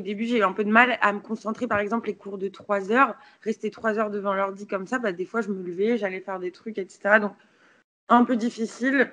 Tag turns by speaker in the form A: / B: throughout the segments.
A: Au début, j'ai eu un peu de mal à me concentrer, par exemple, les cours de 3 heures. Rester 3 heures devant l'ordi comme ça, bah, des fois, je me levais, j'allais faire des trucs, etc. Donc, un peu difficile.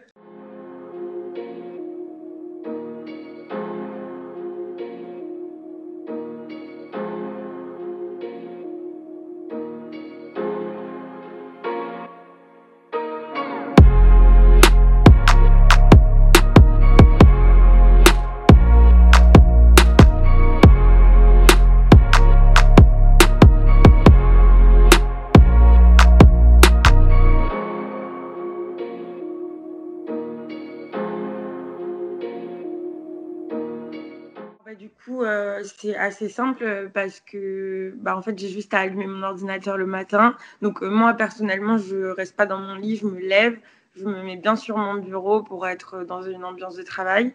A: Bah, du coup, euh, c'est assez simple parce que bah, en fait, j'ai juste à allumer mon ordinateur le matin. Donc, euh, moi, personnellement, je reste pas dans mon lit, je me lève, je me mets bien sur mon bureau pour être dans une ambiance de travail.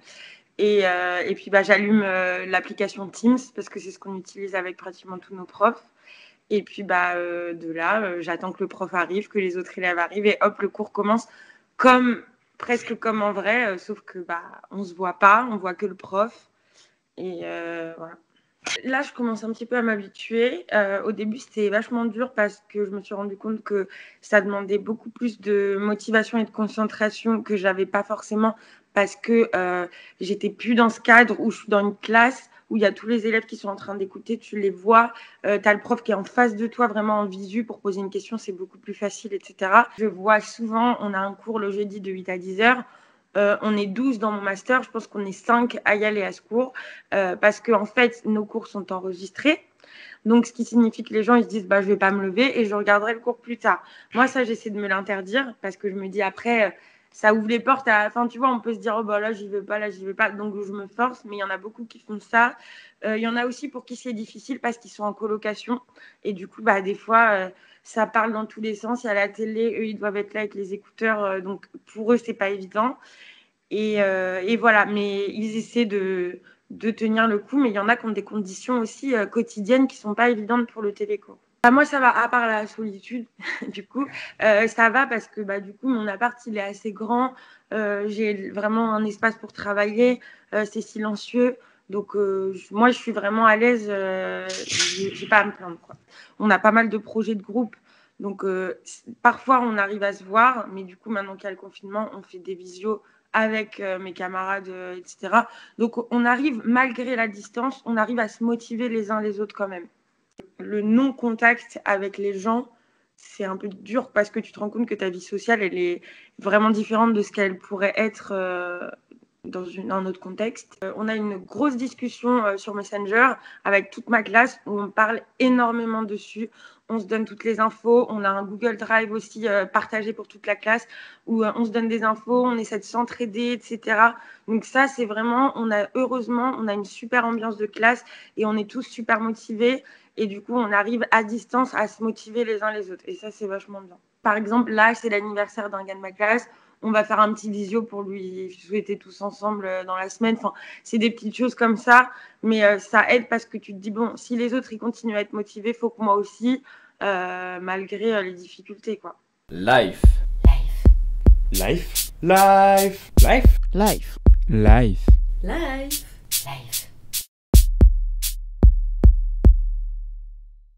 A: Et, euh, et puis, bah, j'allume l'application Teams parce que c'est ce qu'on utilise avec pratiquement tous nos profs. Et puis, bah, de là, j'attends que le prof arrive, que les autres élèves arrivent et hop, le cours commence comme presque comme en vrai, sauf que bah, on se voit pas, on voit que le prof. Et euh, voilà. Là, je commence un petit peu à m'habituer. Euh, au début, c'était vachement dur parce que je me suis rendu compte que ça demandait beaucoup plus de motivation et de concentration que j'avais pas forcément parce que euh, j'étais plus dans ce cadre où je suis dans une classe où il y a tous les élèves qui sont en train d'écouter, tu les vois, euh, tu as le prof qui est en face de toi vraiment en visu pour poser une question, c'est beaucoup plus facile, etc. Je vois souvent, on a un cours le jeudi de 8 à 10 heures. Euh, on est 12 dans mon master, je pense qu'on est 5 à y aller à ce cours, euh, parce qu'en en fait, nos cours sont enregistrés. Donc, ce qui signifie que les gens ils se disent, bah, je vais pas me lever et je regarderai le cours plus tard. Moi, ça, j'essaie de me l'interdire parce que je me dis après, ça ouvre les portes à la fin, tu vois, on peut se dire, oh, bah là, j'y vais pas, là, j'y vais pas. Donc, je me force, mais il y en a beaucoup qui font ça. Il y en a aussi pour qui c'est difficile parce qu'ils sont en colocation. Et du coup, bah, des fois, ça parle dans tous les sens. Il y a la télé, eux, ils doivent être là avec les écouteurs. donc, pour eux, c'est pas évident. Euh, et, voilà, mais ils essaient de, tenir le coup, mais il y en a qui ont des conditions aussi euh, quotidiennes qui sont pas évidentes pour le télécours. Bah, moi, ça va, à part la solitude, du coup, euh, ça va parce que bah, du coup, mon appart, il est assez grand. j'ai vraiment un espace pour travailler. c'est silencieux. Donc, moi, je suis vraiment à l'aise. j'ai pas à me plaindre. Quoi. On a pas mal de projets de groupe. Donc, parfois, on arrive à se voir. Mais du coup, maintenant qu'il y a le confinement, on fait des visios avec euh, mes camarades, euh, etc. Donc on arrive, malgré la distance, on arrive à se motiver les uns les autres quand même. Le non-contact avec les gens, c'est un peu dur parce que tu te rends compte que ta vie sociale, elle est vraiment différente de ce qu'elle pourrait être euh, dans un autre contexte. on a une grosse discussion sur Messenger avec toute ma classe où on parle énormément dessus on se donne toutes les infos. On a un Google Drive aussi euh, partagé pour toute la classe où euh, on se donne des infos, on essaie de s'entraider, etc. Donc ça, c'est vraiment, on a heureusement, on a une super ambiance de classe et on est tous super motivés. Et du coup, on arrive à distance à se motiver les uns les autres. Et ça, c'est vachement bien. Par exemple, là, c'est l'anniversaire d'un gars de ma classe on va faire un petit visio pour lui souhaiter tous ensemble euh, dans la semaine. Enfin, c'est des petites choses comme ça, mais euh, ça aide parce que tu te dis bon, si les autres ils continuent à être motivés, faut que moi aussi, euh, malgré les difficultés, quoi.
B: Life. Life. Life. Life.
C: Life. Life.
D: Life. Life.